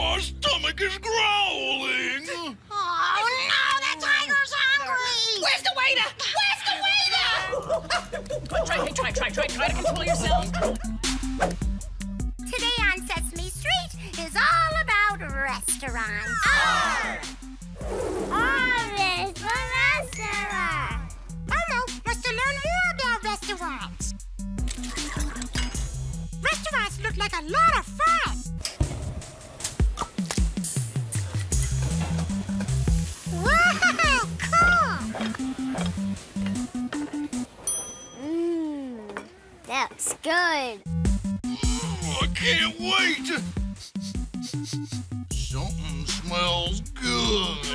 My stomach is growling. Oh, no, the tiger's hungry. Where's the waiter? Where's the waiter? try, try, try, try, try to control yourself. Today on Sesame Street is all about restaurants. R! R is for restaurant. Elmo wants to learn more about restaurants. Restaurants look like a lot of fun. Mmm, that's good. I can't wait. Something smells good.